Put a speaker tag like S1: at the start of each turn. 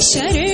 S1: shutter.